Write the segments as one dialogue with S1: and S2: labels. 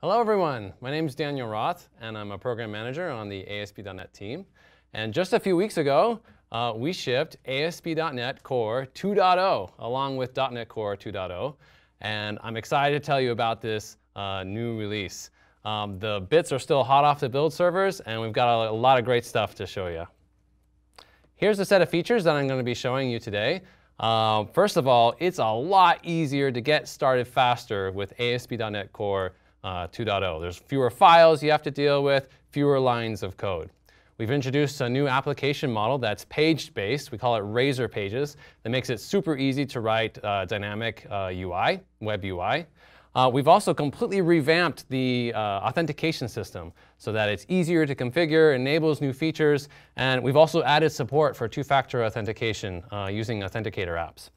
S1: Hello everyone, my name is Daniel Roth and I'm a program manager on the ASP.NET team. And just a few weeks ago, uh, we shipped ASP.NET Core 2.0 along with .NET Core 2.0. And I'm excited to tell you about this uh, new release. Um, the bits are still hot off the build servers and we've got a, lot of great stuff to show you. Here's a set of features that I'm going to be showing you today. Uh, first of all, it's a lot easier to get started faster with ASP.NET Core uh, 2.0. There's fewer files you have to deal with, fewer lines of code. We've introduced a new application model that's page-based. We call it Razor Pages. That makes it super easy to write uh, dynamic uh, UI, web UI. Uh, we've also completely revamped the uh, authentication system so that it's easier to configure, enables new features, and we've also added support for two-factor authentication uh, using authenticator apps.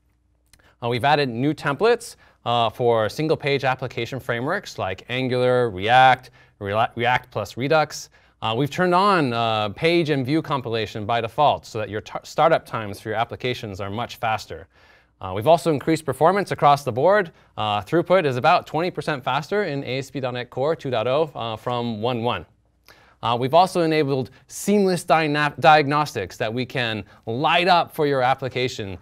S1: Uh, we've added new templates uh, for single-page application frameworks like Angular, React, React plus Redux. Uh, we've turned on uh, page and view compilation by default so that your startup times for your applications are much faster. Uh, we've also increased performance across the board. Uh, throughput is about 20% faster in ASP.NET Core 2.0 uh, from 1.1. Uh, we've also enabled seamless diagnostics that we can light up for your application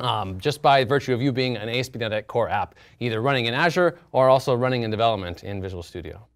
S1: um, just by virtue of you being an ASP.NET Core app, either running in Azure or also running in development in Visual Studio.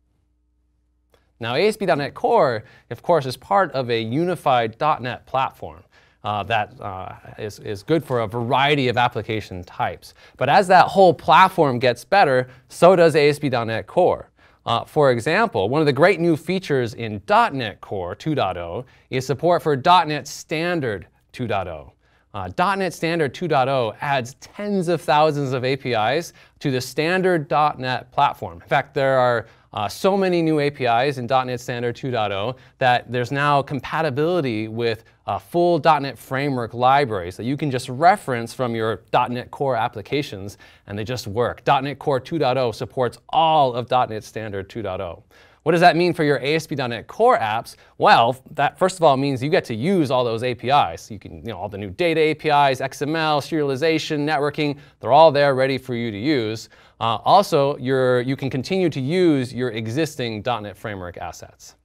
S1: Now, ASP.NET Core, of course, is part of a unified .NET platform. Uh, that uh, is is, good for a variety of application types. But as that whole platform gets better, so does ASP.NET Core. Uh, for example, one of the great new features in .NET Core 2.0 is support for .NET Standard 2.0. Uh, .NET Standard 2.0 adds tens of thousands of APIs to the standard .NET platform. In fact, there are uh, so many new APIs in .NET Standard 2.0 that there's now compatibility with uh, full .NET Framework libraries that you can just reference from your .NET Core applications, and they just work. .NET Core 2.0 supports all of .NET Standard 2.0. What does that mean for your ASP.NET Core apps? Well, that first of all means you get to use all those APIs. You can, you know, all the new data APIs, XML, serialization, networking, they're all there ready for you to use. Uh, also, you can continue to use your existing .NET Framework assets.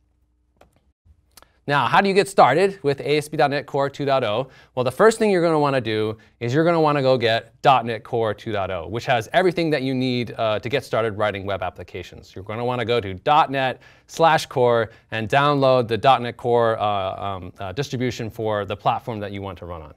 S1: Now, how do you get started with ASP.NET Core 2.0? Well, the first thing you're going to want to do is you're going to want to go get .NET Core 2.0, which has everything that you need uh, to get started writing web applications. You're going to want to go to .NET slash core and download the .NET Core uh, um, uh, distribution for the platform that you want to run on.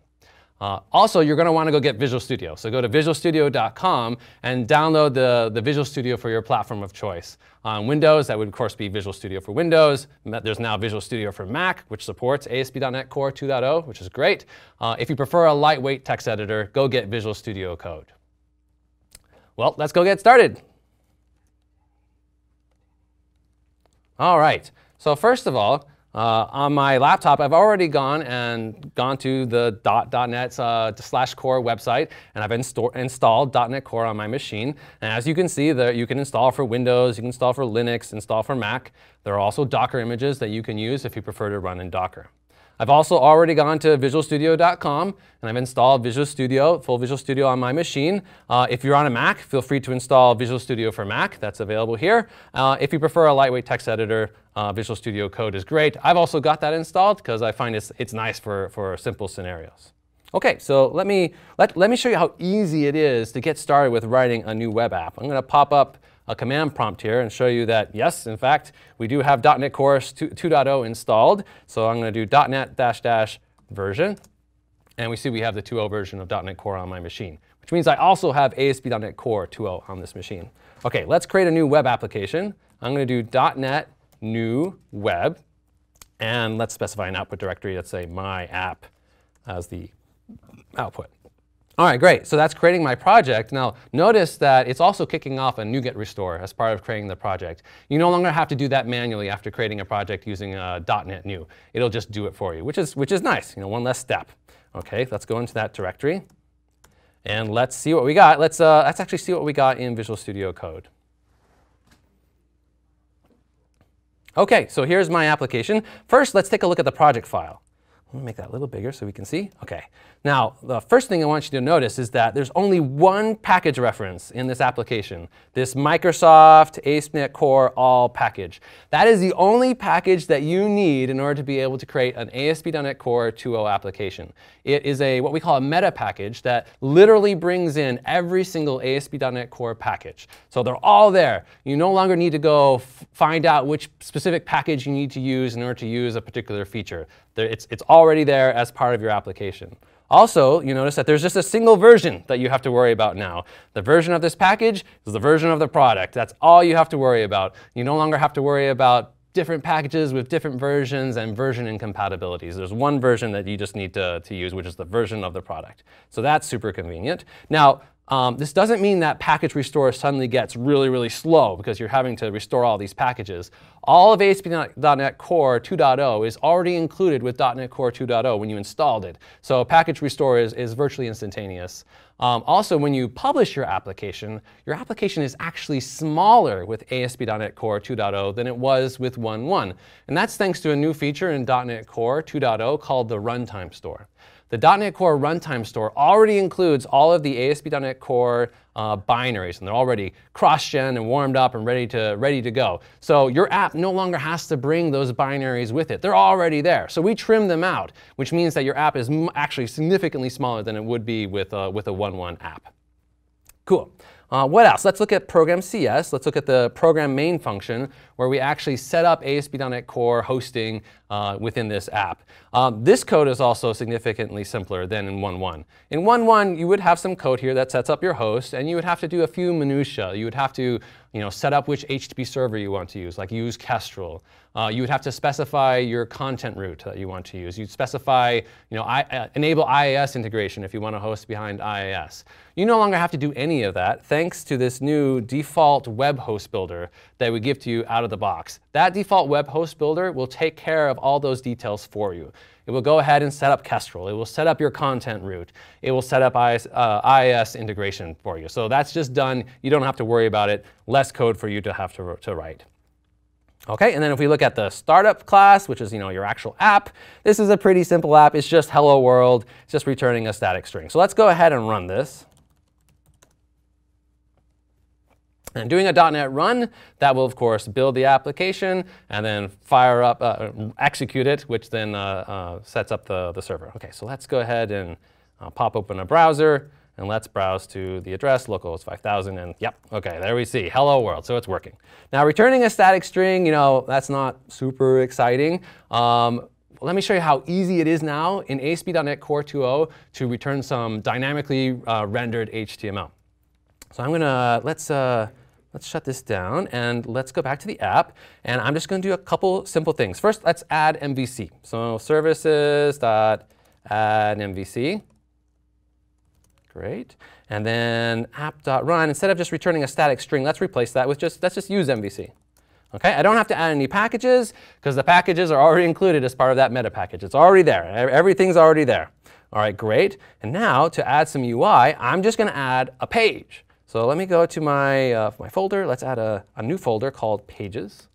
S1: Uh, also, you're going to want to go get Visual Studio. So go to visualstudio.com and download the, the Visual Studio for your platform of choice. On Windows, that would of course be Visual Studio for Windows. There's now Visual Studio for Mac, which supports ASP.NET Core 2.0, which is great. Uh, if you prefer a lightweight text editor, go get Visual Studio Code. Well, let's go get started. All right. So first of all, uh, on my laptop, I've already gone and gone to the .NET uh, slash core website, and I've insta installed .NET Core on my machine. And as you can see, there you can install for Windows, you can install for Linux, install for Mac. There are also Docker images that you can use if you prefer to run in Docker. I've also already gone to visualstudio.com and I've installed Visual Studio, full Visual Studio on my machine. Uh, if you're on a Mac, feel free to install Visual Studio for Mac. That's available here. Uh, if you prefer a lightweight text editor, uh, Visual Studio Code is great. I've also got that installed because I find it's, it's nice for, for simple scenarios. Okay, so let me, let, let me show you how easy it is to get started with writing a new web app. I'm going to pop up a command prompt here and show you that, yes, in fact, we do have .NET Core 2.0 installed. So I'm going to do .NET dash dash version. And we see we have the 2.0 version of .NET Core on my machine, which means I also have ASP.NET Core 2.0 on this machine. OK, let's create a new web application. I'm going to do .NET new web. And let's specify an output directory. Let's say my app as the output. All right, great. So that's creating my project. Now, notice that it's also kicking off a NuGet restore as part of creating the project. You no longer have to do that manually after creating a project using uh, .NET New. It'll just do it for you, which is, which is nice. You know, one less step. OK, let's go into that directory. And let's see what we got. Let's, uh, let's actually see what we got in Visual Studio Code. OK, so here's my application. First, let's take a look at the project file. Let me make that a little bigger so we can see. Okay. Now, the first thing I want you to notice is that there's only one package reference in this application, this Microsoft ASP.NET Core All package. That is the only package that you need in order to be able to create an ASP.NET Core 2.0 application. It is a what we call a meta package that literally brings in every single ASP.NET Core package. So they're all there. You no longer need to go find out which specific package you need to use in order to use a particular feature. It's, it's already there as part of your application. Also, you notice that there's just a single version that you have to worry about now. The version of this package is the version of the product. That's all you have to worry about. You no longer have to worry about different packages with different versions and version incompatibilities. There's one version that you just need to, to use, which is the version of the product. So that's super convenient. Now, um, this doesn't mean that package restore suddenly gets really, really slow because you're having to restore all these packages. All of ASP.NET Core 2.0 is already included with .NET Core 2.0 when you installed it. So package restore is, is virtually instantaneous. Um, also, when you publish your application, your application is actually smaller with ASP.NET Core 2.0 than it was with 1.1. And that's thanks to a new feature in .NET Core 2.0 called the Runtime Store. The .NET Core Runtime Store already includes all of the ASP.NET Core uh, binaries, and they're already cross-gen and warmed up and ready to, ready to go. So your app no longer has to bring those binaries with it. They're already there. So we trim them out, which means that your app is actually significantly smaller than it would be with, uh, with a 1.1 app. Cool. Uh, what else? Let's look at program CS. Let's look at the program main function where we actually set up ASP.NET Core hosting uh, within this app. Um, this code is also significantly simpler than in 1.1. In 1.1, you would have some code here that sets up your host, and you would have to do a few minutiae. You would have to you know, set up which HTTP server you want to use, like use Kestrel. Uh, you would have to specify your content root that you want to use. You'd specify, you know, I, uh, enable IIS integration if you want to host behind IIS. You no longer have to do any of that thanks to this new default web host builder that we give to you out of the box. That default web host builder will take care of all those details for you. It will go ahead and set up Kestrel. It will set up your content root. It will set up IIS, uh, IIS integration for you. So that's just done. You don't have to worry about it. Less code for you to have to, to write. Okay, and then if we look at the startup class, which is you know your actual app, this is a pretty simple app. It's just hello world. It's just returning a static string. So let's go ahead and run this. And doing a .NET run, that will of course build the application and then fire up, uh, execute it, which then uh, uh, sets up the, the server. Okay, so let's go ahead and uh, pop open a browser. And let's browse to the address, localhost 5000, and yep, okay, there we see, hello world, so it's working. Now returning a static string, you know, that's not super exciting. Um, let me show you how easy it is now in ASP.NET Core 2.0 to return some dynamically uh, rendered HTML. So I'm gonna, let's, uh, let's shut this down and let's go back to the app. And I'm just gonna do a couple simple things. First, let's add MVC. So services dot add MVC. Great. And then app.run, instead of just returning a static string, let's replace that with just, let's just use MVC. Okay, I don't have to add any packages because the packages are already included as part of that meta package. It's already there. Everything's already there. All right, great. And now to add some UI, I'm just going to add a page. So let me go to my, uh, my folder. Let's add a, a new folder called pages.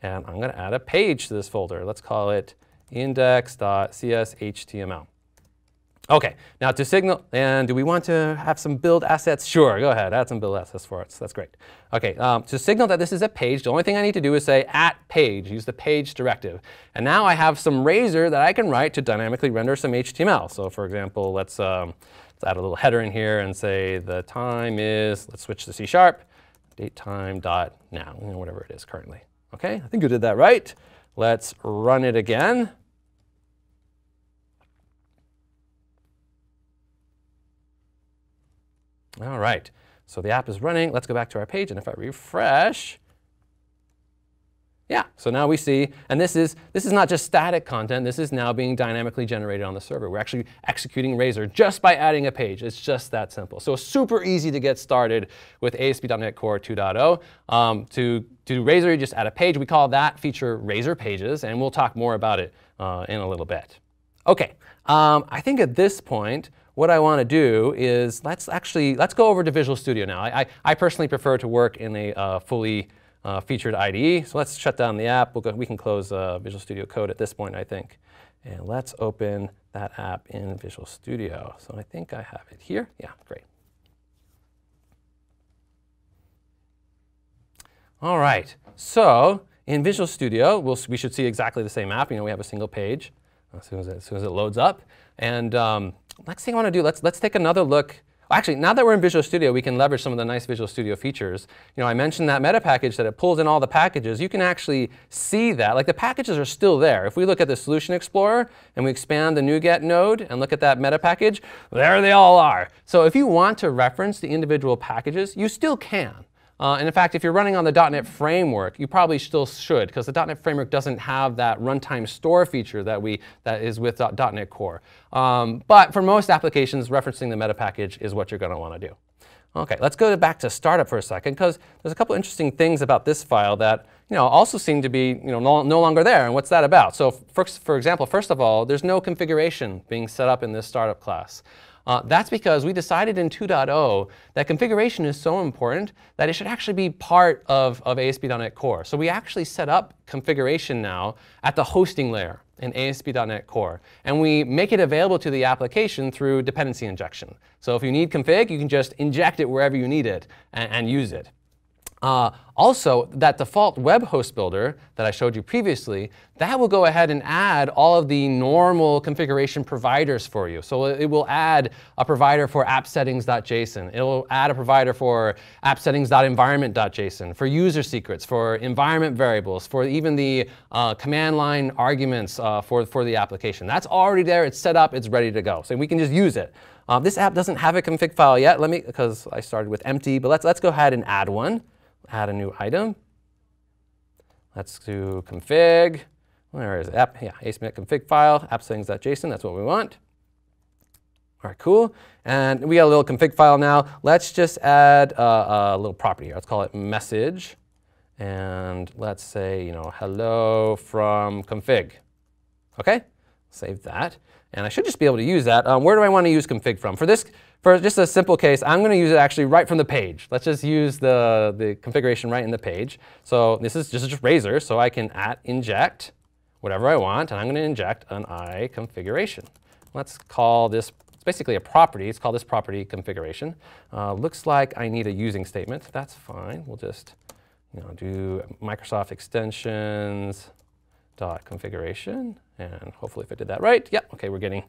S1: And I'm going to add a page to this folder. Let's call it index.cshtml. Okay, now to signal, and do we want to have some build assets? Sure, go ahead, add some build assets for us. That's great. Okay, um, to signal that this is a page, the only thing I need to do is say at page, use the page directive. And now I have some razor that I can write to dynamically render some HTML. So for example, let's, um, let's add a little header in here and say the time is, let's switch to C sharp, date time dot now, you know, whatever it is currently. Okay, I think you did that right. Let's run it again. All right, so the app is running. Let's go back to our page, and if I refresh, yeah, so now we see, and this is, this is not just static content, this is now being dynamically generated on the server. We're actually executing Razor just by adding a page. It's just that simple. So super easy to get started with ASP.NET Core 2.0. Um, to, to do Razor, you just add a page. We call that feature Razor Pages, and we'll talk more about it uh, in a little bit. Okay, um, I think at this point, what I want to do is let's actually, let's go over to Visual Studio now. I, I, I personally prefer to work in a uh, fully uh, featured IDE. So let's shut down the app. We'll go, we can close uh, Visual Studio Code at this point, I think. And let's open that app in Visual Studio. So I think I have it here. Yeah, great. All right, so in Visual Studio, we'll, we should see exactly the same app. You know, we have a single page as soon as it, as soon as it loads up. And um, next thing I want to do, let's, let's take another look Actually, now that we're in Visual Studio, we can leverage some of the nice Visual Studio features. You know, I mentioned that meta package that it pulls in all the packages. You can actually see that. Like the packages are still there. If we look at the Solution Explorer and we expand the NuGet node and look at that meta package, there they all are. So if you want to reference the individual packages, you still can. Uh, and in fact, if you're running on the .NET Framework, you probably still should, because the .NET Framework doesn't have that runtime store feature that, we, that is with .NET Core. Um, but for most applications, referencing the meta package is what you're going to want to do. OK, let's go back to startup for a second, because there's a couple interesting things about this file that you know, also seem to be you know, no, no longer there. And what's that about? So for example, first of all, there's no configuration being set up in this startup class. Uh, that's because we decided in 2.0 that configuration is so important that it should actually be part of, of ASP.NET Core. So we actually set up configuration now at the hosting layer in ASP.NET Core. And we make it available to the application through dependency injection. So if you need config, you can just inject it wherever you need it and, and use it. Uh, also, that default web host builder that I showed you previously, that will go ahead and add all of the normal configuration providers for you. So it will add a provider for appsettings.json. It will add a provider for appsettings.environment.json, for user secrets, for environment variables, for even the uh, command line arguments uh, for, for the application. That's already there. It's set up. It's ready to go. So we can just use it. Uh, this app doesn't have a config file yet. Let me, because I started with empty, but let's, let's go ahead and add one add a new item. Let's do config. Where is it? App, yeah, ASP.NET config file, app settings.json, that's what we want. All right, cool. And we got a little config file now. Let's just add a, a little property here. Let's call it message. And let's say, you know, hello from config. OK? Save that. And I should just be able to use that. Um, where do I want to use config from? For this, for just a simple case, I'm going to use it actually right from the page. Let's just use the, the configuration right in the page. So this is just, just Razor, so I can at inject whatever I want, and I'm going to inject an I configuration. Let's call this it's basically a property. It's called this property configuration. Uh, looks like I need a using statement. That's fine. We'll just you know, do Microsoft extensions dot configuration, and hopefully if I did that right, yep, okay, we're getting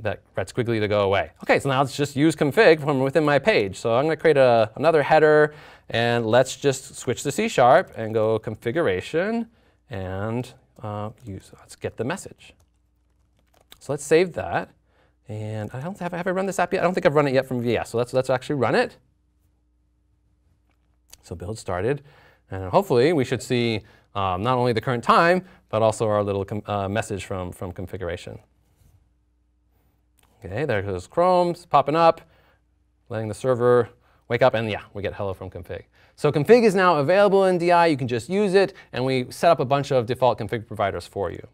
S1: that red squiggly to go away. OK, so now let's just use config from within my page. So I'm going to create a, another header, and let's just switch to C sharp and go configuration and uh, use, let's get the message. So let's save that. And I don't have, have I run this app yet? I don't think I've run it yet from VS. So let's, let's actually run it. So build started. And hopefully we should see um, not only the current time, but also our little uh, message from, from configuration. Okay, there goes Chrome popping up, letting the server wake up, and yeah, we get hello from config. So config is now available in DI. You can just use it, and we set up a bunch of default config providers for you.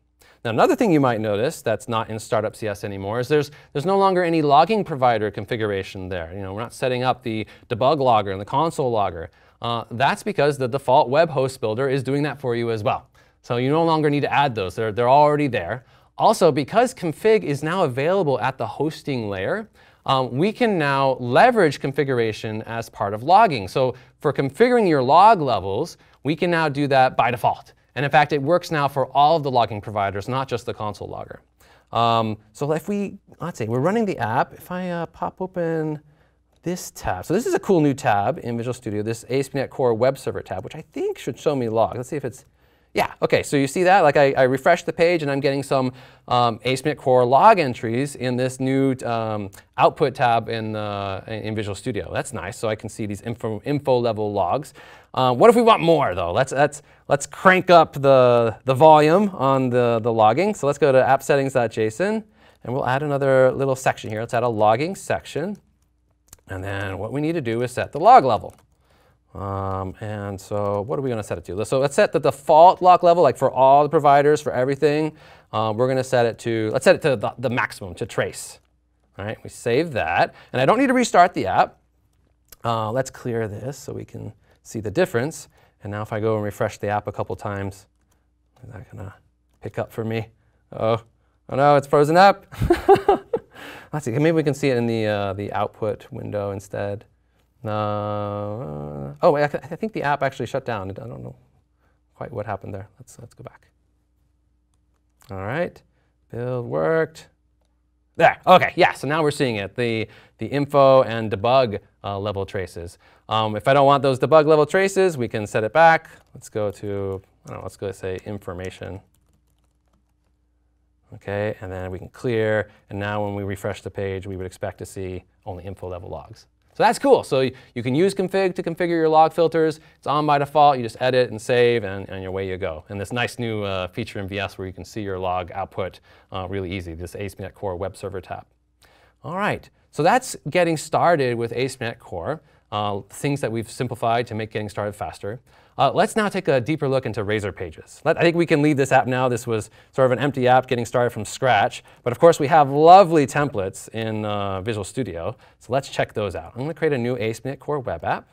S1: Now, another thing you might notice that's not in Startup CS anymore is there's, there's no longer any logging provider configuration there. You know, we're not setting up the debug logger and the console logger. Uh, that's because the default web host builder is doing that for you as well. So you no longer need to add those. They're, they're already there. Also, because config is now available at the hosting layer, um, we can now leverage configuration as part of logging. So for configuring your log levels, we can now do that by default. And in fact, it works now for all of the logging providers, not just the console logger. Um, so if we, let's see, we're running the app. If I uh, pop open this tab, so this is a cool new tab in Visual Studio, this ASP.NET Core Web Server tab, which I think should show me logs. Let's see if it's yeah, OK, so you see that? Like I, I refresh the page and I'm getting some um, ASP.NET Core log entries in this new um, output tab in, uh, in Visual Studio. That's nice, so I can see these info, info level logs. Uh, what if we want more though? Let's, let's, let's crank up the, the volume on the, the logging. So let's go to appsettings.json and we'll add another little section here. Let's add a logging section. And then what we need to do is set the log level. Um, and so what are we going to set it to? So let's set the default log level, like for all the providers, for everything. Um, we're going to set it to, let's set it to the, the, maximum, to trace. All right, we save that. And I don't need to restart the app. Uh, let's clear this so we can see the difference. And now if I go and refresh the app a couple times, is that going to pick up for me? Oh, Oh no, it's frozen up. Let's see, maybe we can see it in the, uh, the output window instead. Uh, oh, I, th I, think the app actually shut down. I don't know quite what happened there. Let's, let's go back. All right, build worked. There, okay, yeah, so now we're seeing it, the, the info and debug uh, level traces. Um, if I don't want those debug level traces, we can set it back. Let's go to, I don't know, let's go say information. Okay, and then we can clear, and now when we refresh the page, we would expect to see only info level logs. So that's cool. So you can use config to configure your log filters. It's on by default. You just edit and save, and, and away you go. And this nice new uh, feature in VS where you can see your log output uh, really easy, this ASP.NET Core Web Server tab. All right, so that's getting started with ASP.NET Core, uh, things that we've simplified to make getting started faster. Uh, let's now take a deeper look into Razor Pages. Let, I think we can leave this app now. This was sort of an empty app getting started from scratch. But of course, we have lovely templates in uh, Visual Studio. So let's check those out. I'm going to create a new ASP.NET Core web app.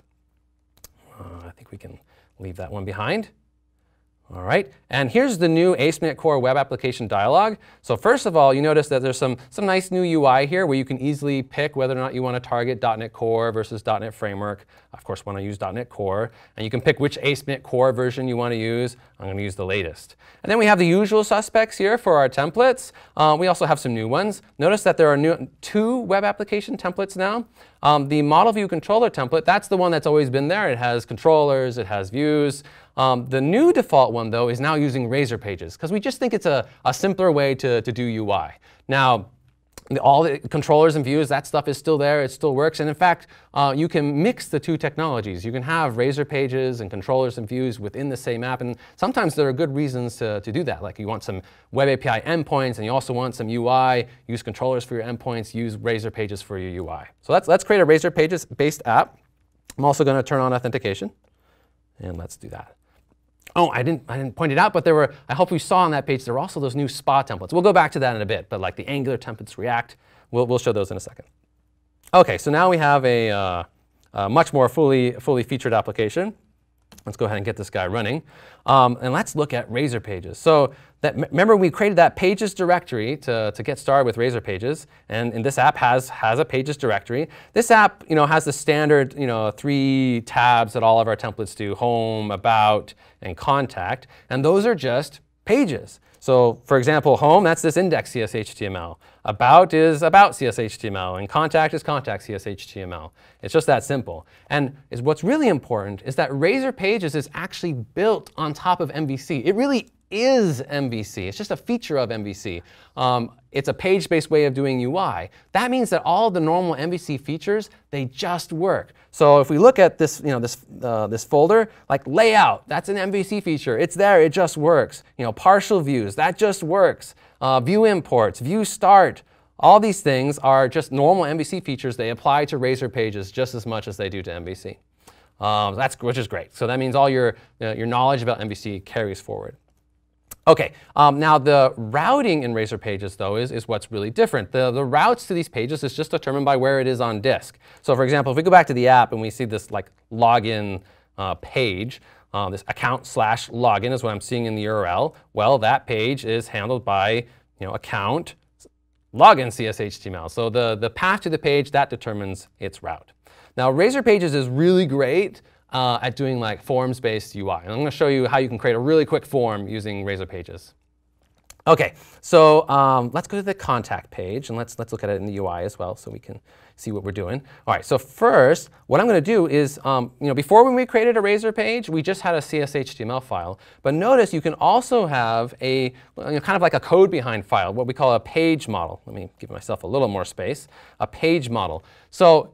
S1: Uh, I think we can leave that one behind. All right, and here's the new ASP.NET Core web application dialog. So first of all, you notice that there's some, some nice new UI here where you can easily pick whether or not you want to target .NET Core versus .NET Framework. Of course, want to use .NET Core. And you can pick which ASP.NET Core version you want to use. I'm going to use the latest. And then we have the usual suspects here for our templates. Uh, we also have some new ones. Notice that there are new, two web application templates now. Um, the model view controller template, that's the one that's always been there. It has controllers, it has views. Um, the new default one, though, is now using Razor Pages because we just think it's a, a simpler way to, to do UI. Now, all the controllers and views, that stuff is still there, it still works. And in fact, uh, you can mix the two technologies. You can have Razor Pages and controllers and views within the same app. And sometimes there are good reasons to, to do that. Like you want some Web API endpoints and you also want some UI, use controllers for your endpoints, use Razor Pages for your UI. So let's, let's create a Razor Pages based app. I'm also going to turn on authentication. And let's do that. Oh, I didn't, I didn't point it out, but there were, I hope you saw on that page, there were also those new SPA templates. We'll go back to that in a bit, but like the Angular templates, React, we'll, we'll show those in a second. Okay, so now we have a, uh, a much more fully, fully featured application. Let's go ahead and get this guy running. Um, and let's look at Razor Pages. So that, remember we created that pages directory to, to get started with Razor Pages. And, and this app has, has a pages directory. This app you know, has the standard you know, three tabs that all of our templates do, home, about, and contact. And those are just pages. So for example, home, that's this index CSHTML. About is about CSHTML, and contact is contact CSHTML. It's just that simple. And is what's really important is that Razor Pages is actually built on top of MVC. It really is MVC. It's just a feature of MVC. Um, it's a page-based way of doing UI. That means that all the normal MVC features, they just work. So if we look at this, you know, this, uh, this folder, like layout, that's an MVC feature. It's there, it just works. You know, partial views, that just works. Uh, view imports, view start, all these things are just normal MVC features. They apply to Razor pages just as much as they do to MVC. Um, that's, which is great. So that means all your, uh, your knowledge about MVC carries forward. Okay, um, now the routing in Razor Pages, though, is, is what's really different. The, the routes to these pages is just determined by where it is on disk. So for example, if we go back to the app and we see this like login uh, page, uh, this account slash login is what I'm seeing in the URL. Well, that page is handled by you know, account login CSHTML. So the, the path to the page, that determines its route. Now, Razor Pages is really great uh, at doing like forms-based UI. And I'm going to show you how you can create a really quick form using Razor Pages. Okay, so um, let's go to the contact page and let's, let's look at it in the UI as well so we can see what we're doing. All right, so first, what I'm going to do is, um, you know, before when we created a Razor page, we just had a CSHTML file. But notice you can also have a, you know, kind of like a code behind file, what we call a page model. Let me give myself a little more space. A page model. So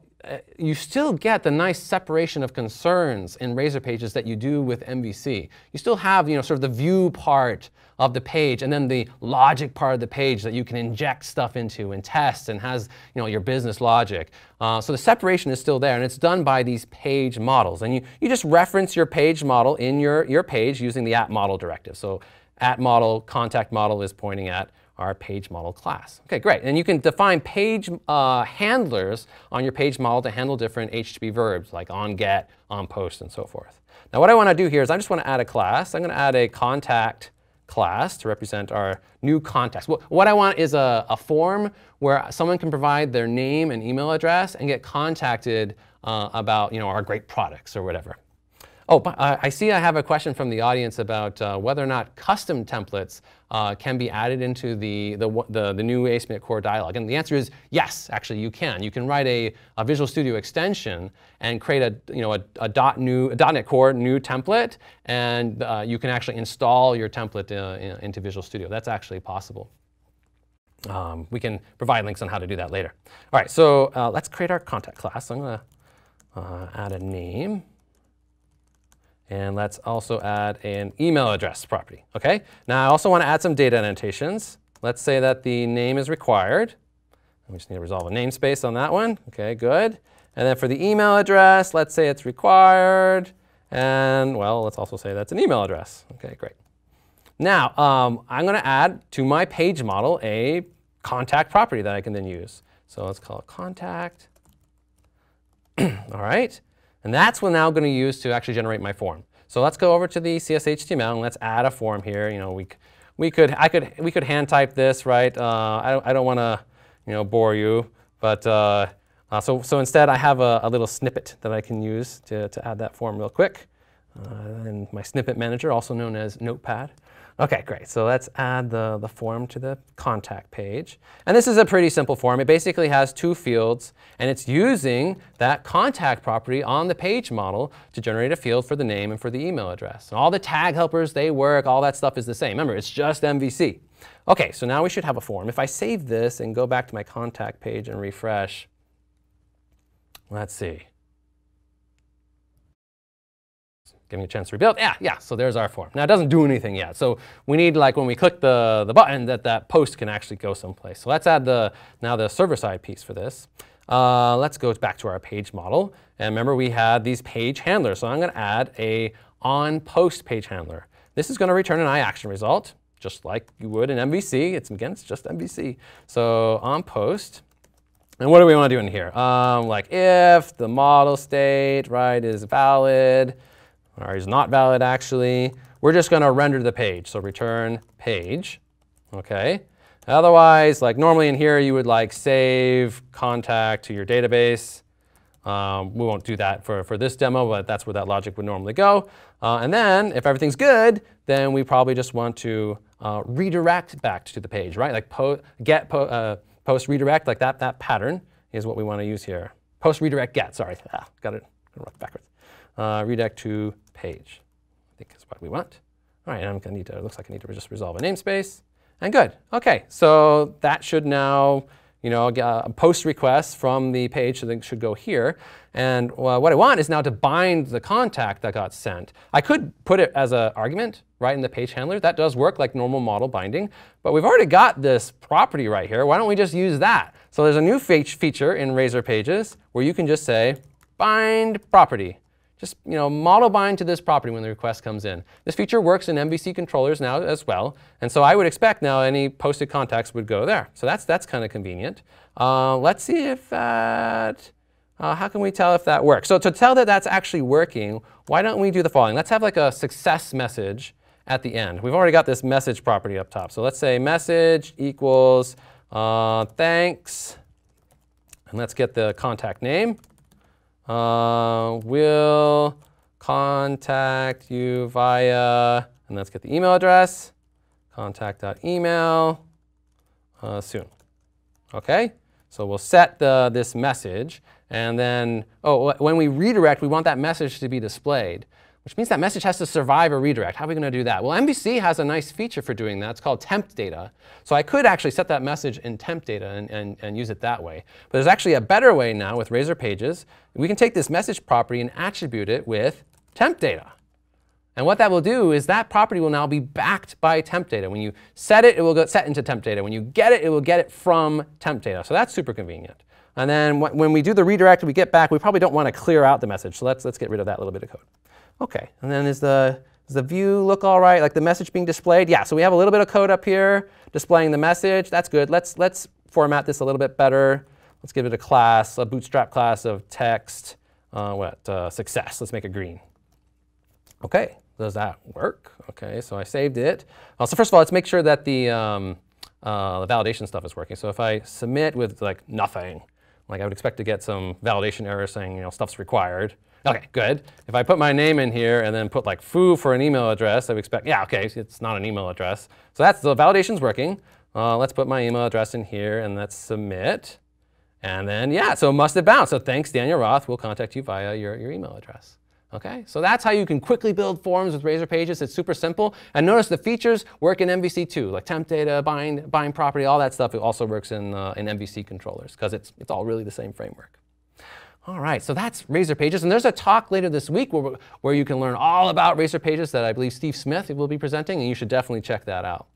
S1: you still get the nice separation of concerns in Razor Pages that you do with MVC. You still have, you know, sort of the view part of the page and then the logic part of the page that you can inject stuff into and test and has, you know, your business logic. Uh, so the separation is still there and it's done by these page models. And you, you just reference your page model in your, your page using the at model directive. So at model, contact model is pointing at our page model class. Okay, great. And you can define page uh, handlers on your page model to handle different HTTP verbs like on get, on post, and so forth. Now what I want to do here is I just want to add a class. I'm going to add a contact class to represent our new context. What I want is a, a form where someone can provide their name and email address and get contacted uh, about you know, our great products or whatever. Oh, I see I have a question from the audience about uh, whether or not custom templates uh, can be added into the, the, the, the new ASP.NET Core dialog. And the answer is yes, actually you can. You can write a, a Visual Studio extension and create a, you know, a, a, dot new, a .NET Core new template, and uh, you can actually install your template uh, in, into Visual Studio. That's actually possible. Um, we can provide links on how to do that later. All right, so uh, let's create our contact class. I'm going to uh, add a name. And let's also add an email address property, okay? Now I also want to add some data annotations. Let's say that the name is required. We just need to resolve a namespace on that one. Okay, good. And then for the email address, let's say it's required. And well, let's also say that's an email address. Okay, great. Now, um, I'm going to add to my page model a contact property that I can then use. So let's call it contact. All right. And that's what I'm now going to use to actually generate my form. So let's go over to the CSHTML and let's add a form here. You know, we, we could, I could, we could hand type this, right? Uh, I don't, I don't want to, you know, bore you, but uh, uh, so, so instead I have a, a, little snippet that I can use to, to add that form real quick. Uh, and my snippet manager, also known as Notepad. Okay, great. So let's add the, the form to the contact page. And this is a pretty simple form. It basically has two fields, and it's using that contact property on the page model to generate a field for the name and for the email address. And all the tag helpers, they work, all that stuff is the same. Remember, it's just MVC. Okay, so now we should have a form. If I save this and go back to my contact page and refresh, let's see. Give me a chance to rebuild. Yeah, yeah, so there's our form. Now it doesn't do anything yet. So we need like when we click the, the button that that post can actually go someplace. So let's add the now the server side piece for this. Uh, let's go back to our page model. And remember we had these page handlers. So I'm going to add a on post page handler. This is going to return an iAction result, just like you would in MVC. It's again, it's just MVC. So on post. And what do we want to do in here? Um, like if the model state, right, is valid, or is not valid actually. We're just going to render the page. So return page. Okay. Otherwise, like normally in here, you would like save contact to your database. Um, we won't do that for, for this demo, but that's where that logic would normally go. Uh, and then if everything's good, then we probably just want to uh, redirect back to the page, right? Like po get po uh, post redirect, like that, that pattern is what we want to use here. Post redirect get, sorry, ah, got it backwards. Uh, redirect to page. I think is what we want. All right, I'm gonna need to, it looks like I need to just resolve a namespace. And good, okay, so that should now, you know, a post request from the page, so it should go here. And what I want is now to bind the contact that got sent. I could put it as an argument right in the page handler. That does work like normal model binding, but we've already got this property right here. Why don't we just use that? So there's a new feature in Razor Pages where you can just say bind property just you know, model bind to this property when the request comes in. This feature works in MVC controllers now as well, and so I would expect now any posted contacts would go there. So that's, that's kind of convenient. Uh, let's see if that, uh, how can we tell if that works? So to tell that that's actually working, why don't we do the following? Let's have like a success message at the end. We've already got this message property up top. So let's say message equals uh, thanks, and let's get the contact name uh, will contact you via, and let's get the email address, contact.email uh, soon. Okay? So we'll set the, this message, and then, oh, when we redirect, we want that message to be displayed which means that message has to survive a redirect. How are we going to do that? Well, MVC has a nice feature for doing that. It's called temp data. So I could actually set that message in temp data and, and, and use it that way. But there's actually a better way now with Razor Pages. We can take this message property and attribute it with temp data. And what that will do is that property will now be backed by temp data. When you set it, it will get set into temp data. When you get it, it will get it from temp data. So that's super convenient. And then when we do the redirect, we get back, we probably don't want to clear out the message. So let's, let's get rid of that little bit of code. Okay, and then is the, does the view look all right, like the message being displayed? Yeah, so we have a little bit of code up here displaying the message. That's good. Let's, let's format this a little bit better. Let's give it a class, a bootstrap class of text, uh, what, uh, success. Let's make it green. Okay, does that work? Okay, so I saved it. Uh, so first of all, let's make sure that the, um, uh, the validation stuff is working. So if I submit with like nothing, like I would expect to get some validation error saying, you know, stuff's required. Okay, good. If I put my name in here and then put like foo for an email address, I would expect, yeah, okay, it's not an email address. So that's the validation's working. Uh, let's put my email address in here and let's submit. And then, yeah, so must have bounced. So thanks, Daniel Roth. We'll contact you via your, your email address. Okay, so that's how you can quickly build forms with Razor Pages. It's super simple. And notice the features work in MVC too, like temp data, bind, bind property, all that stuff. It also works in, uh, in MVC controllers because it's, it's all really the same framework. All right, so that's Razor Pages. And there's a talk later this week where, where you can learn all about Razor Pages that I believe Steve Smith will be presenting, and you should definitely check that out.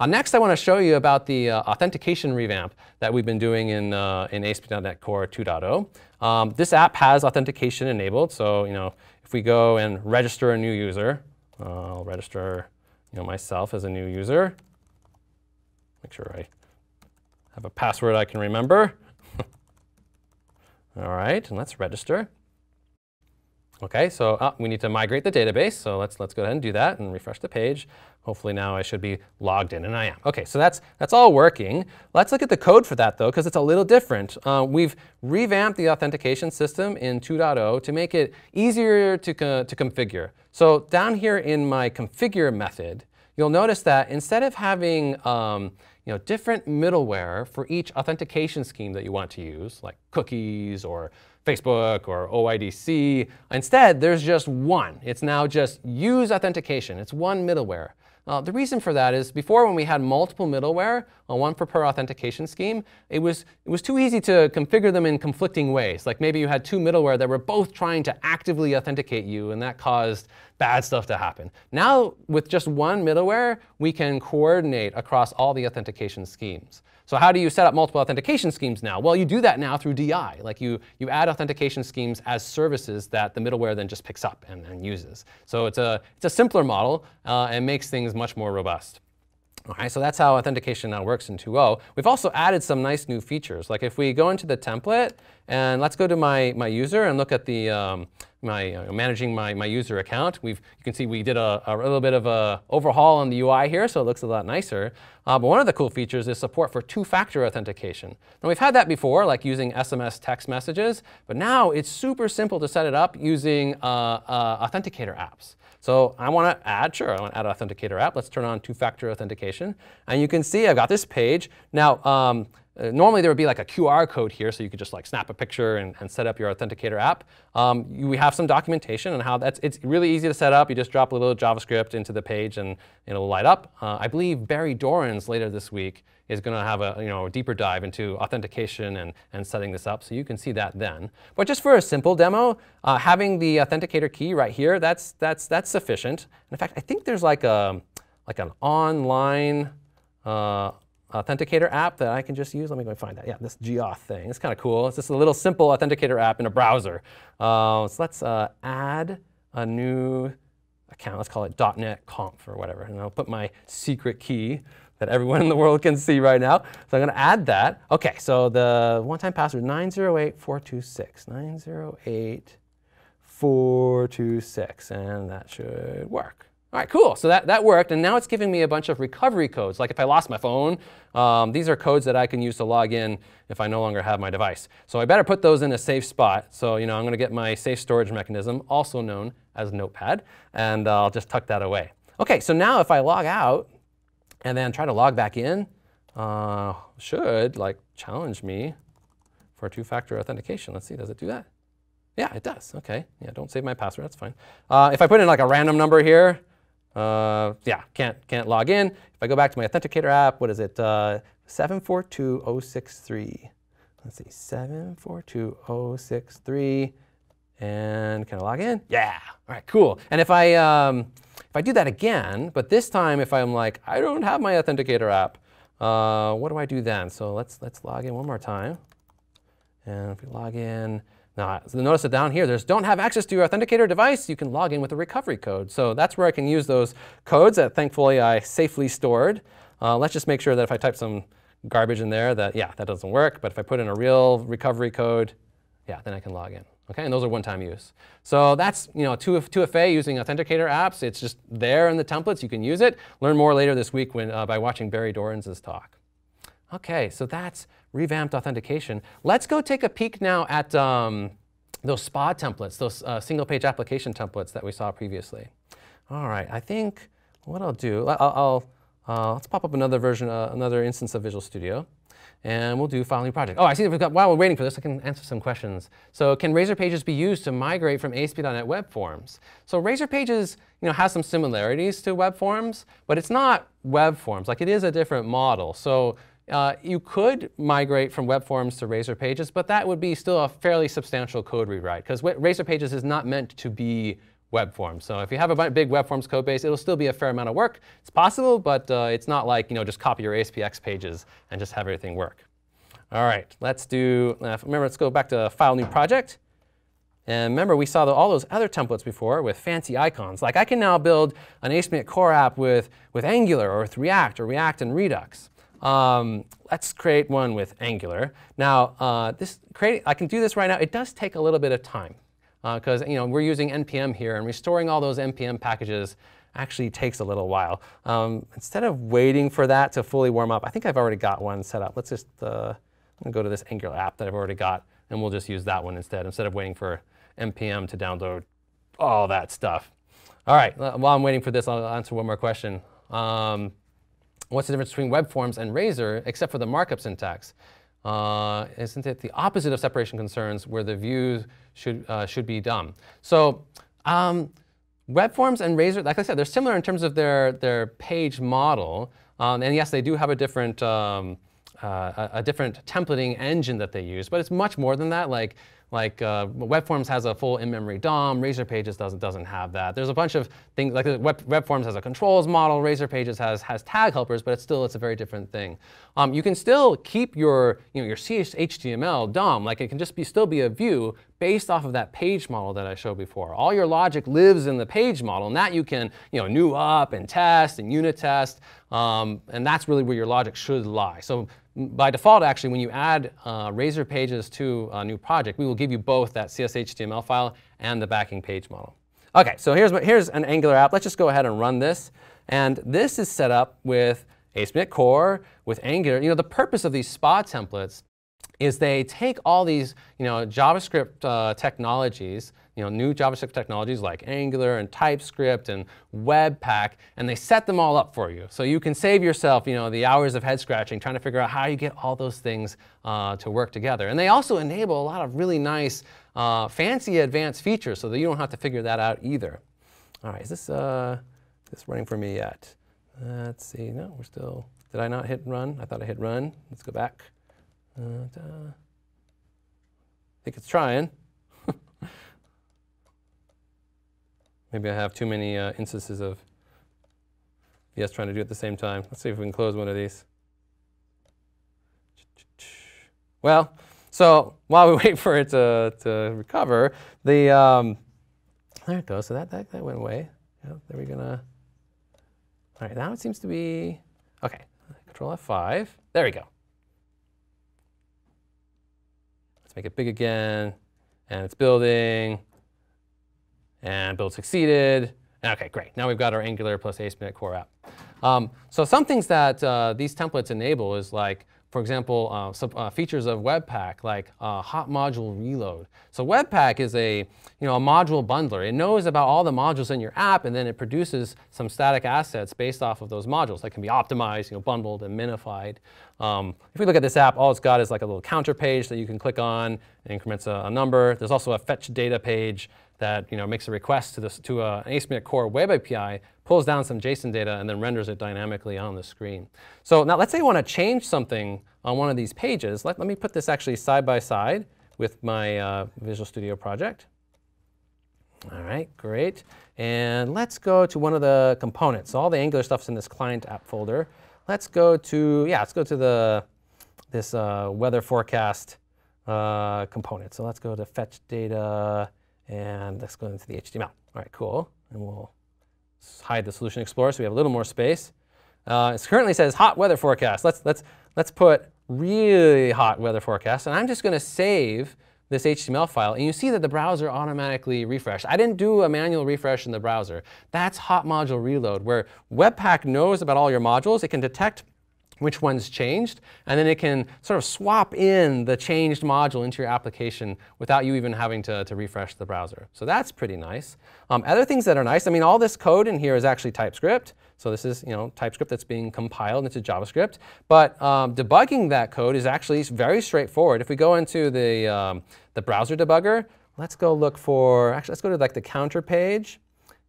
S1: Uh, next, I want to show you about the uh, authentication revamp that we've been doing in, uh, in ASP.NET Core 2.0. Um, this app has authentication enabled, so you know if we go and register a new user, uh, I'll register you know, myself as a new user. Make sure I have a password I can remember. All right, and let's register. Okay, so uh, we need to migrate the database, so let's, let's go ahead and do that and refresh the page. Hopefully now I should be logged in, and I am. Okay, so that's, that's all working. Let's look at the code for that, though, because it's a little different. Uh, we've revamped the authentication system in 2.0 to make it easier to, co to configure. So down here in my configure method, you'll notice that instead of having um, you know, different middleware for each authentication scheme that you want to use, like cookies or Facebook or OIDC. Instead, there's just one. It's now just use authentication. It's one middleware. Uh, the reason for that is before when we had multiple middleware, uh, one for per authentication scheme, it was, it was too easy to configure them in conflicting ways. Like maybe you had two middleware that were both trying to actively authenticate you and that caused bad stuff to happen. Now with just one middleware, we can coordinate across all the authentication schemes. So how do you set up multiple authentication schemes now? Well, you do that now through DI. Like you, you add authentication schemes as services that the middleware then just picks up and, and uses. So it's a, it's a simpler model uh, and makes things much more robust. Okay, so that's how authentication now works in 2.0. We've also added some nice new features. Like if we go into the template and let's go to my, my user and look at the, um, my uh, managing my, my user account. We've, you can see we did a, a little bit of a overhaul on the UI here, so it looks a lot nicer. Uh, but one of the cool features is support for two-factor authentication. Now we've had that before, like using SMS text messages, but now it's super simple to set it up using uh, uh authenticator apps. So I want to add, sure, I want to add authenticator app. Let's turn on two-factor authentication. And you can see I've got this page. Now, um, uh, normally there would be like a QR code here, so you could just like snap a picture and, and set up your authenticator app. Um, you, we have some documentation on how that's, it's really easy to set up. You just drop a little JavaScript into the page and it'll light up. Uh, I believe Barry Dorrans later this week is going to have a, you know, a deeper dive into authentication and, and setting this up, so you can see that then. But just for a simple demo, uh, having the authenticator key right here, that's, that's, that's sufficient. And in fact, I think there's like, a, like an online uh, authenticator app that I can just use. Let me go find that. Yeah, this GAuth thing. It's kind of cool. It's just a little simple authenticator app in a browser. Uh, so let's uh, add a new account. Let's call it .NET Conf or whatever. And I'll put my secret key that everyone in the world can see right now. So I'm going to add that. OK, so the one-time password 908426. 908426. And that should work. All right, cool. So that, that worked, and now it's giving me a bunch of recovery codes. Like if I lost my phone, um, these are codes that I can use to log in if I no longer have my device. So I better put those in a safe spot. So you know, I'm going to get my safe storage mechanism, also known as Notepad, and uh, I'll just tuck that away. OK, so now if I log out and then try to log back in, uh, should like challenge me for two-factor authentication. Let's see, does it do that? Yeah, it does. OK, yeah, don't save my password. That's fine. Uh, if I put in like a random number here, uh, yeah, can't, can't log in. If I go back to my Authenticator app, what is it? Uh, 742063. Let's see, 742063. And can I log in? Yeah. All right, cool. And if I, um, if I do that again, but this time if I'm like, I don't have my Authenticator app, uh, what do I do then? So let's, let's log in one more time. And if we log in, now, notice that down here, there's don't have access to your authenticator device, you can log in with a recovery code. So that's where I can use those codes that thankfully I safely stored. Uh, let's just make sure that if I type some garbage in there that, yeah, that doesn't work. But if I put in a real recovery code, Yeah, then I can log in. Okay, and those are one-time use. So that's you know 2 2FA using Authenticator apps. It's just there in the templates. You can use it. Learn more later this week when, uh, by watching Barry Dorrans' talk. Okay, so that's revamped authentication. Let's go take a peek now at um, those SPA templates, those uh, single-page application templates that we saw previously. All right, I think what I'll do, I'll, I'll uh, let's pop up another version, uh, another instance of Visual Studio and we'll do file new project. Oh, I see we've got, while we're waiting for this, I can answer some questions. So can Razor Pages be used to migrate from ASP.NET Web Forms? So Razor Pages you know, has some similarities to Web Forms, but it's not Web Forms. Like it is a different model. So uh, you could migrate from Web Forms to Razor Pages, but that would be still a fairly substantial code rewrite because Razor Pages is not meant to be web forms. So if you have a big web forms code base, it'll still be a fair amount of work. It's possible, but uh, it's not like you know just copy your ASPX pages and just have everything work. All right, let's do, uh, remember, let's go back to File New Project. And remember, we saw the, all those other templates before with fancy icons. Like I can now build an ASP.NET Core app with, with Angular or with React or React and Redux. Um, let's create one with Angular. Now, uh, this create, I can do this right now. It does take a little bit of time because uh, you know we're using npm here, and restoring all those npm packages actually takes a little while. Um, instead of waiting for that to fully warm up, I think I've already got one set up. Let's just uh, go to this Angular app that I've already got, and we'll just use that one instead, instead of waiting for npm to download all that stuff. All right, while I'm waiting for this, I'll answer one more question. Um, what's the difference between web forms and Razor, except for the markup syntax? Uh, isn't it the opposite of separation concerns where the views should, uh, should be dumb? So um, web forms and Razor, like I said, they're similar in terms of their, their page model. Um, and yes, they do have a different, um, uh, a, a, different templating engine that they use, but it's much more than that. Like like uh, Web Forms has a full in-memory DOM, Razor Pages doesn't, doesn't have that. There's a bunch of things, like Web, Web Forms has a controls model, Razor Pages has, has tag helpers, but it's still, it's a very different thing. Um, you can still keep your, you know, your HTML DOM, like it can just be, still be a view based off of that page model that I showed before. All your logic lives in the page model, and that you can, you know, new up and test and unit test, um, and that's really where your logic should lie. So by default, actually, when you add uh, Razor Pages to a new project, we will give you both that CSHTML file and the backing page model. OK, so here's, here's an Angular app. Let's just go ahead and run this. And this is set up with ASP.NET Core, with Angular. You know, the purpose of these SPA templates is they take all these you know, JavaScript uh, technologies you know, new JavaScript technologies like Angular and TypeScript and Webpack, and they set them all up for you. So you can save yourself, you know, the hours of head scratching trying to figure out how you get all those things uh, to work together. And they also enable a lot of really nice, uh, fancy advanced features so that you don't have to figure that out either. All right, is this, uh, is this running for me yet? Let's see, no, we're still, did I not hit run? I thought I hit run. Let's go back. I think it's trying. Maybe I have too many uh, instances of VS trying to do it at the same time. Let's see if we can close one of these. Well, so while we wait for it to, to recover, the um, there it goes. So that, that, that went away. Yeah, there we're gonna. All right, now it seems to be okay. Control F5. There we go. Let's make it big again, and it's building and build succeeded. Okay, great. Now we've got our Angular plus ASP.NET Core app. Um, so some things that uh, these templates enable is like, for example, uh, some, uh, features of Webpack like uh, hot module reload. So Webpack is a, you know, a module bundler. It knows about all the modules in your app and then it produces some static assets based off of those modules that can be optimized, you know, bundled and minified. Um, if we look at this app, all it's got is like a little counter page that you can click on and increments a, a number. There's also a fetch data page that you know, makes a request to, this, to a, an ASP.NET Core Web API, pulls down some JSON data, and then renders it dynamically on the screen. So now let's say I want to change something on one of these pages. Let, let me put this actually side by side with my uh, Visual Studio project. All right, great. And let's go to one of the components. All the Angular stuff's in this client app folder. Let's go to, yeah, let's go to the this uh, weather forecast uh, component. So let's go to fetch data and let's go into the HTML. All right, cool. And we'll hide the Solution Explorer so we have a little more space. Uh, it currently says hot weather forecast. Let's, let's, let's put really hot weather forecast. And I'm just going to save this HTML file, and you see that the browser automatically refreshed. I didn't do a manual refresh in the browser. That's hot module reload, where Webpack knows about all your modules. It can detect which one's changed, and then it can sort of swap in the changed module into your application without you even having to, to refresh the browser. So that's pretty nice. Um, other things that are nice, I mean, all this code in here is actually TypeScript. So this is you know TypeScript that's being compiled into JavaScript. But um, debugging that code is actually very straightforward. If we go into the, um, the browser debugger, let's go look for, actually let's go to like the counter page.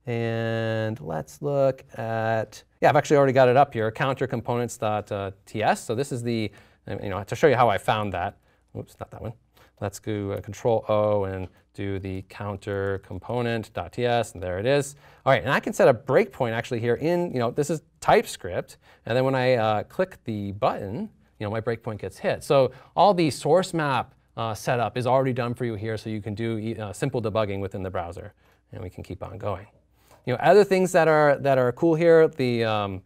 S1: And let's look at, yeah, I've actually already got it up here, countercomponents.ts. So this is the, you know, to show you how I found that. Oops, not that one. Let's do uh, Control O and do the counter component.ts, and there it is. All right, and I can set a breakpoint actually here in, you know, this is TypeScript, and then when I uh, click the button, you know, my breakpoint gets hit. So all the source map uh, setup is already done for you here, so you can do uh, simple debugging within the browser, and we can keep on going. You know, other things that are that are cool here, the um,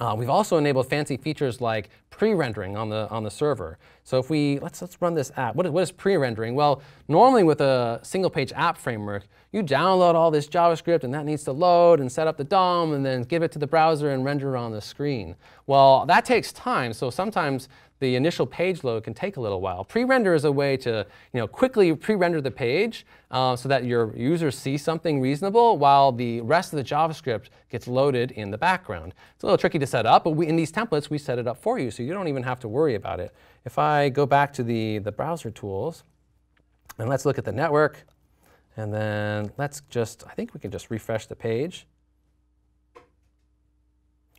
S1: uh, we've also enabled fancy features like pre-rendering on the on the server. So if we let's let's run this app. What is, what is pre-rendering? Well, normally with a single-page app framework, you download all this JavaScript and that needs to load and set up the DOM and then give it to the browser and render on the screen. Well, that takes time. So sometimes the initial page load can take a little while. Pre-render is a way to you know, quickly pre-render the page uh, so that your users see something reasonable while the rest of the JavaScript gets loaded in the background. It's a little tricky to set up, but we, in these templates, we set it up for you, so you don't even have to worry about it. If I go back to the, the browser tools, and let's look at the network, and then let's just, I think we can just refresh the page.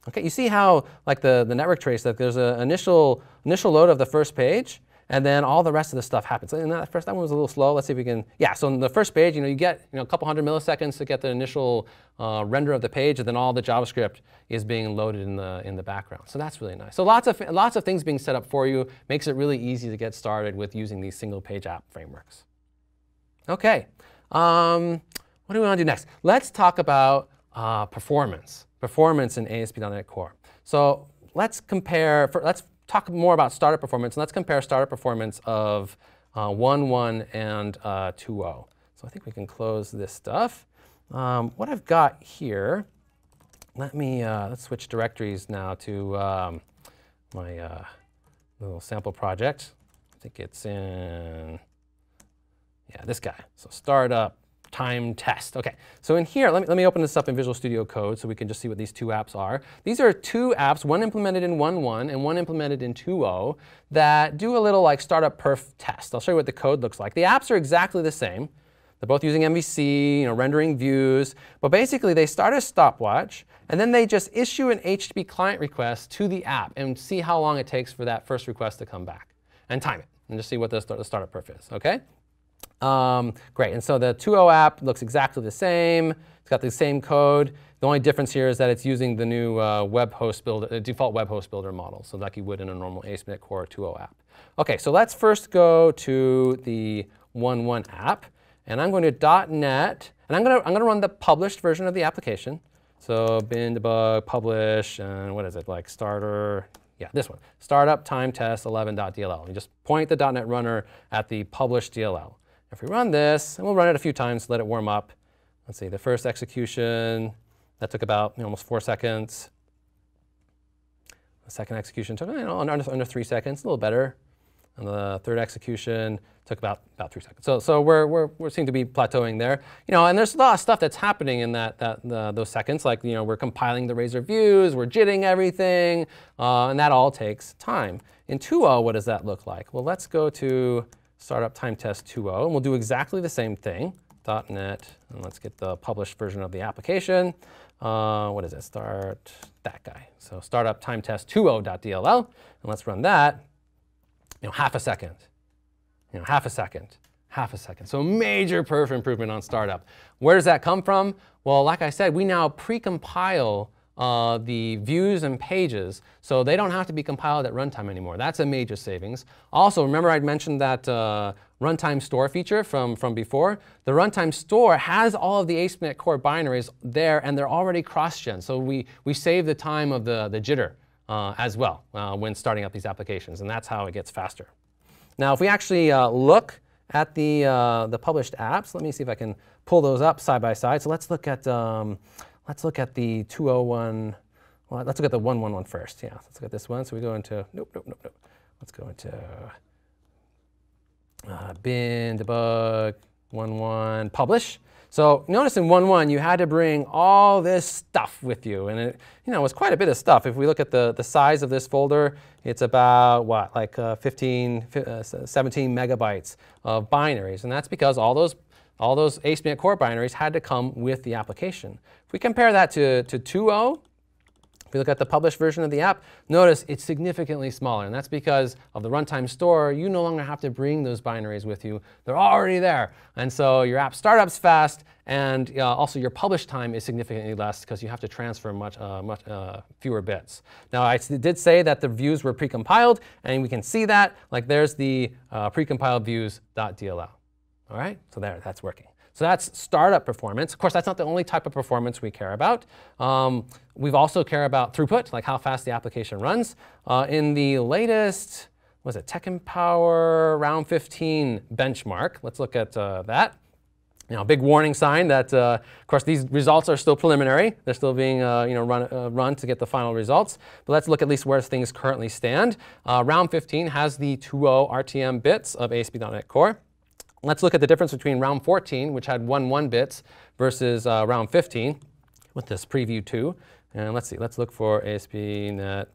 S1: Okay, you see how like the, the network trace, that there's an initial, initial load of the first page, and then all the rest of the stuff happens. And that first that one was a little slow. Let's see if we can, yeah, so in the first page, you know, you get you know, a couple hundred milliseconds to get the initial uh, render of the page, and then all the JavaScript is being loaded in the, in the background. So that's really nice. So lots of, lots of things being set up for you makes it really easy to get started with using these single page app frameworks. Okay, um, what do we want to do next? Let's talk about uh, performance performance in ASP.NET Core. So let's compare, for, let's talk more about startup performance, and let's compare startup performance of 1.1 uh, and uh, 2.0. So I think we can close this stuff. Um, what I've got here, let me, uh, let's switch directories now to um, my uh, little sample project. I think it's in, yeah, this guy. So startup time test. Okay, so in here, let me, let me open this up in Visual Studio Code so we can just see what these two apps are. These are two apps, one implemented in 1.1 and one implemented in 2.0 that do a little like startup perf test. I'll show you what the code looks like. The apps are exactly the same. They're both using MVC, you know, rendering views, but basically they start a stopwatch and then they just issue an HTTP client request to the app and see how long it takes for that first request to come back and time it and just see what the, the startup perf is, okay? Um, great, and so the 2.0 app looks exactly the same. It's got the same code. The only difference here is that it's using the new uh, web host builder, default web host builder model, so like you would in a normal ASP.NET Core 2.0 app. Okay, so let's first go to the 1.1 app, and I'm going to .NET, and I'm going to I'm going to run the published version of the application. So bin debug publish, and what is it like starter? Yeah, this one. Startup time test 11.dll. You just point the .NET runner at the published DLL. If we run this, and we'll run it a few times let it warm up. Let's see, the first execution, that took about you know, almost four seconds. The second execution took you know, under, under three seconds, a little better. And the third execution took about, about three seconds. So, so we're, we're, we seem to be plateauing there. You know, and there's a lot of stuff that's happening in that, that, uh, those seconds. Like, you know, we're compiling the Razor views, we're jitting everything, uh, and that all takes time. In 2.0, what does that look like? Well, let's go to startup time test 2.0. And we'll do exactly the same thing, .NET, and let's get the published version of the application. Uh, what is it? Start that guy. So startup time test 2.0.dll, and let's run that. You know, half a second. You know, half a second. Half a second. So major perf improvement on startup. Where does that come from? Well, like I said, we now pre-compile uh, the views and pages, so they don't have to be compiled at runtime anymore. That's a major savings. Also, remember I'd mentioned that uh, runtime store feature from, from before? The runtime store has all of the ASP.NET Core binaries there, and they're already cross-gen, so we, we save the time of the, the jitter uh, as well uh, when starting up these applications, and that's how it gets faster. Now, if we actually uh, look at the, uh, the published apps. Let me see if I can pull those up side by side. So let's look at, um, let's look at the 201, well, let's look at the 111 first. Yeah, let's look at this one. So we go into, nope, nope, nope, nope. Let's go into uh, bin, debug, 1.1, publish. So notice in 1.1 you had to bring all this stuff with you, and it you know, was quite a bit of stuff. If we look at the, the size of this folder, it's about what, like uh, 15, uh, 17 megabytes of binaries, and that's because all those all those ASP.NET Core binaries had to come with the application. If we compare that to, to 2.0, if you look at the published version of the app, notice it's significantly smaller. And that's because of the runtime store. You no longer have to bring those binaries with you. They're already there. And so your app startups fast, and uh, also your publish time is significantly less because you have to transfer much, uh, much uh, fewer bits. Now, I did say that the views were precompiled, and we can see that. Like there's the uh, precompiled views.dll. All right, so there, that's working. So that's startup performance. Of course, that's not the only type of performance we care about. Um, we also care about throughput, like how fast the application runs. Uh, in the latest, was it TechEmpower Round 15 benchmark, let's look at uh, that. You know, big warning sign that, uh, of course, these results are still preliminary. They're still being uh, you know, run, uh, run to get the final results. But let's look at least where things currently stand. Uh, round 15 has the 2.0 RTM bits of ASP.NET Core. Let's look at the difference between round 14, which had 1 1 bits, versus uh, round 15 with this preview 2. And let's see, let's look for ASP.NET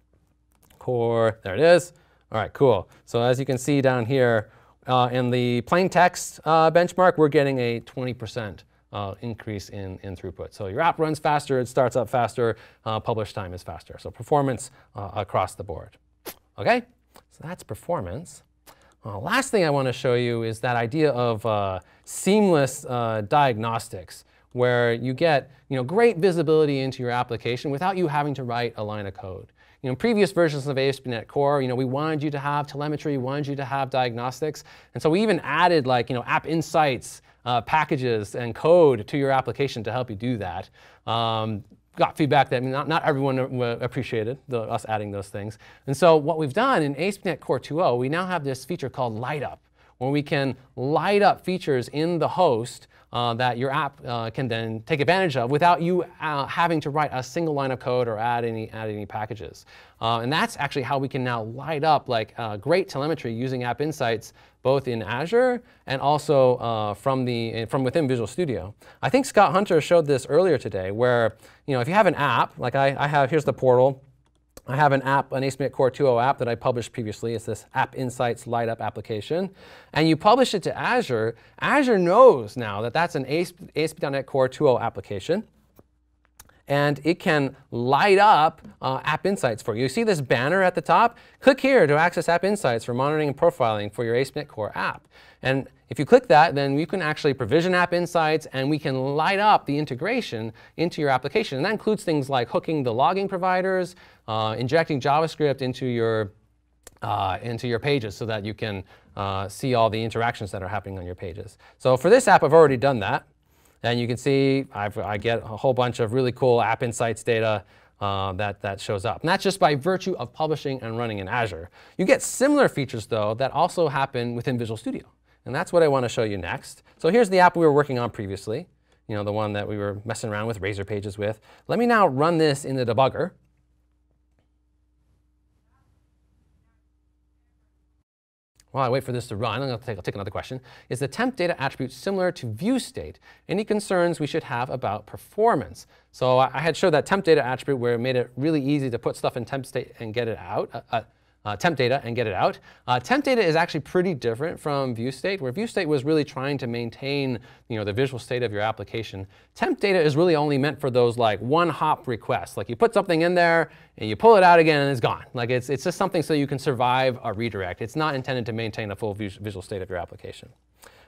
S1: Core. There it is. All right, cool. So as you can see down here, uh, in the plain text uh, benchmark, we're getting a 20% uh, increase in, in throughput. So your app runs faster, it starts up faster, uh, publish time is faster. So performance uh, across the board. Okay, so that's performance. Uh, last thing I want to show you is that idea of uh, seamless uh, diagnostics, where you get you know, great visibility into your application without you having to write a line of code. You know, previous versions of ASP.NET Core, you know, we wanted you to have telemetry, we wanted you to have diagnostics, and so we even added like you know, app insights uh, packages and code to your application to help you do that. Um, got feedback that not, not everyone appreciated the, us adding those things. And so what we've done in ASP.NET Core 2.0, we now have this feature called Light Up, where we can light up features in the host uh, that your app uh, can then take advantage of without you uh, having to write a single line of code or add any, add any packages. Uh, and that's actually how we can now light up like uh, great telemetry using App Insights both in Azure and also uh, from, the, from within Visual Studio. I think Scott Hunter showed this earlier today where you know, if you have an app, like I, I have, here's the portal, I have an app, an ASP.NET Core 2.0 app that I published previously. It's this App Insights Light Up application. And you publish it to Azure. Azure knows now that that's an ASP.NET Core 2.0 application. And it can light up uh, App Insights for you. You see this banner at the top? Click here to access App Insights for monitoring and profiling for your ASP.NET Core app. And if you click that, then you can actually provision App Insights and we can light up the integration into your application. And that includes things like hooking the logging providers, uh, injecting JavaScript into your, uh, into your pages so that you can uh, see all the interactions that are happening on your pages. So for this app, I've already done that. And you can see I've, i get a whole bunch of really cool App Insights data uh, that, that shows up. And that's just by virtue of publishing and running in Azure. You get similar features, though, that also happen within Visual Studio. And that's what I want to show you next. So here's the app we were working on previously, you know, the one that we were messing around with Razor Pages with. Let me now run this in the debugger. While I wait for this to run, I'm going to take, I'll take another question. Is the temp data attribute similar to view state? Any concerns we should have about performance? So I had showed that temp data attribute where it made it really easy to put stuff in temp state and get it out. Uh, uh, uh, temp data and get it out. Uh, temp data is actually pretty different from view state, where view state was really trying to maintain you know, the visual state of your application. Temp data is really only meant for those like one hop requests. Like you put something in there and you pull it out again and it's gone. Like it's, it's just something so you can survive a redirect. It's not intended to maintain a full visual state of your application.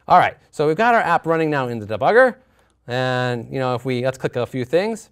S1: All right, so we've got our app running now in the debugger. And you know, if we, let's click a few things.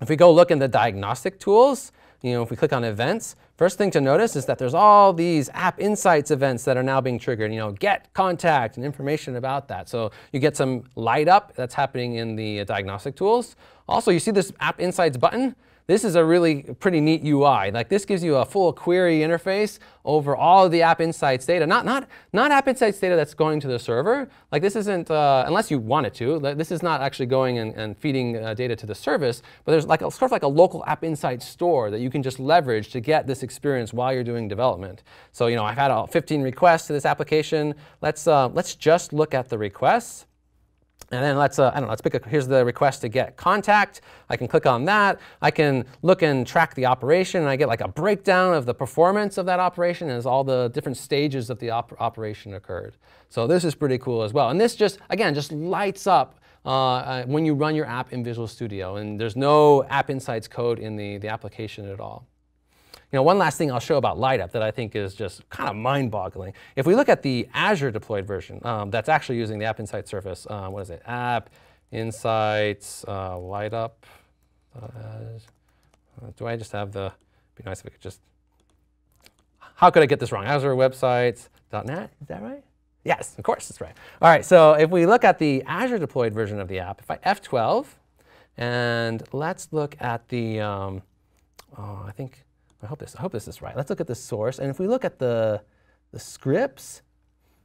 S1: If we go look in the diagnostic tools, you know, if we click on events, first thing to notice is that there's all these app insights events that are now being triggered, you know, get, contact, and information about that. So you get some light up that's happening in the diagnostic tools. Also, you see this app insights button. This is a really pretty neat UI. Like this gives you a full query interface over all of the App Insights data. Not, not, not App Insights data that's going to the server. Like this isn't, uh, unless you want it to, this is not actually going and, and feeding uh, data to the service, but there's like a, sort of like a local App Insights store that you can just leverage to get this experience while you're doing development. So, you know, I've had 15 requests to this application. Let's, uh, let's just look at the requests. And then let's, uh, I don't know, let's pick a, here's the request to get contact. I can click on that. I can look and track the operation, and I get like a breakdown of the performance of that operation as all the different stages of the op operation occurred. So this is pretty cool as well. And this just, again, just lights up uh, uh, when you run your app in Visual Studio. And there's no App Insights code in the, the application at all. Know, one last thing I'll show about LightUp that I think is just kind of mind-boggling. If we look at the Azure deployed version um, that's actually using the App Insights Surface, uh, what is it? App Insights uh, LightUp. Uh, do I just have the? Be nice if I could just. How could I get this wrong? Azure websites.net. Is that right? Yes, of course, that's right. All right, so if we look at the Azure deployed version of the app, if I F12, and let's look at the, um, oh, I think I hope this, I hope this is right. Let's look at the source. And if we look at the, the scripts,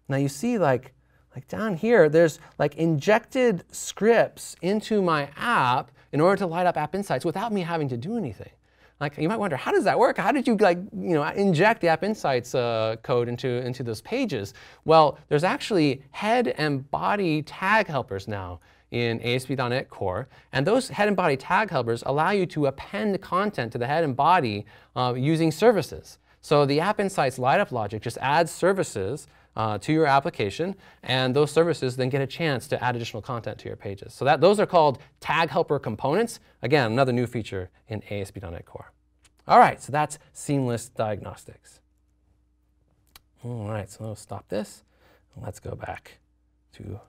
S1: now you see like, like down here, there's like injected scripts into my app in order to light up App Insights without me having to do anything. Like you might wonder, how does that work? How did you like, you know, inject the App Insights uh, code into, into those pages? Well, there's actually head and body tag helpers now in ASP.NET Core. And those head and body tag helpers allow you to append content to the head and body uh, using services. So the App Insights light-up logic just adds services uh, to your application, and those services then get a chance to add additional content to your pages. So that, those are called tag helper components. Again, another new feature in ASP.NET Core. All right, so that's seamless diagnostics. All right, so let's stop this. Let's go back to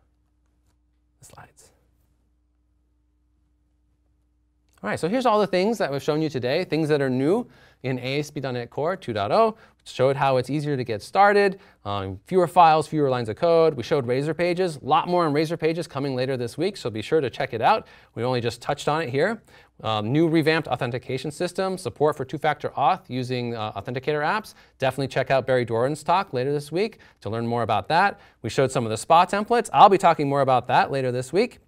S1: the slides. All right, so here's all the things that we've shown you today, things that are new in ASP.NET Core 2.0. Showed how it's easier to get started, um, fewer files, fewer lines of code. We showed Razor Pages, a lot more on Razor Pages coming later this week, so be sure to check it out. We only just touched on it here. Um, new revamped authentication system, support for two-factor auth using uh, authenticator apps. Definitely check out Barry Dorrans' talk later this week to learn more about that. We showed some of the SPA templates. I'll be talking more about that later this week.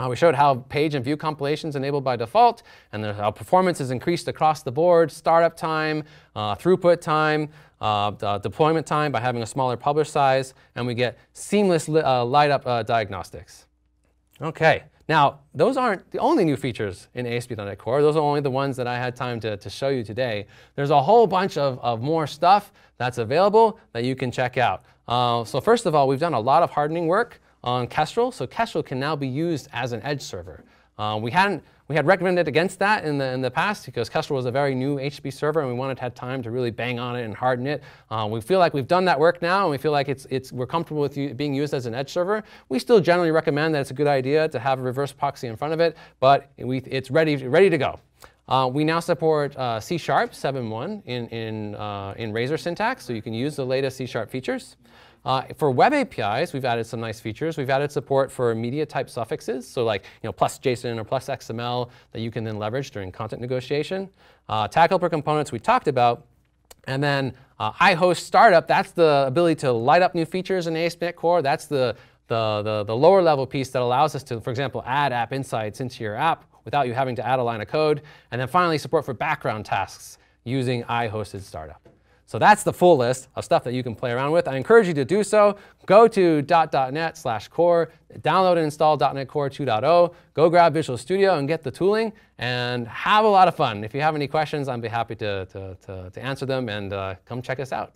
S1: Uh, we showed how page and view compilations enabled by default, and how performance is increased across the board, startup time, uh, throughput time, uh, deployment time by having a smaller publish size, and we get seamless li uh, light up uh, diagnostics. Okay, now those aren't the only new features in ASP.NET Core. Those are only the ones that I had time to, to show you today. There's a whole bunch of, of more stuff that's available that you can check out. Uh, so first of all, we've done a lot of hardening work on Kestrel. So Kestrel can now be used as an edge server. Uh, we hadn't we had recommended against that in the, in the past because Kestrel was a very new HTTP server and we wanted to have time to really bang on it and harden it. Uh, we feel like we've done that work now and we feel like it's, it's, we're comfortable with you, being used as an edge server. We still generally recommend that it's a good idea to have a reverse proxy in front of it, but we, it's ready, ready to go. Uh, we now support uh, C Sharp 7.1 in, in, in Razor syntax, so you can use the latest C Sharp features. Uh, for web APIs, we've added some nice features. We've added support for media type suffixes, so like you know, plus JSON or plus XML that you can then leverage during content negotiation. Uh, tag helper components we talked about. And then uh, iHost Startup, that's the ability to light up new features in ASP.NET Core. That's the, the, the, the lower level piece that allows us to, for example, add app insights into your app without you having to add a line of code. And then finally, support for background tasks using iHosted Startup. So that's the full list of stuff that you can play around with. I encourage you to do so. Go to dot.net slash core, download and install .NET Core 2.0, go grab Visual Studio and get the tooling, and have a lot of fun. If you have any questions, I'd be happy to, to, to, to answer them, and uh, come check us out.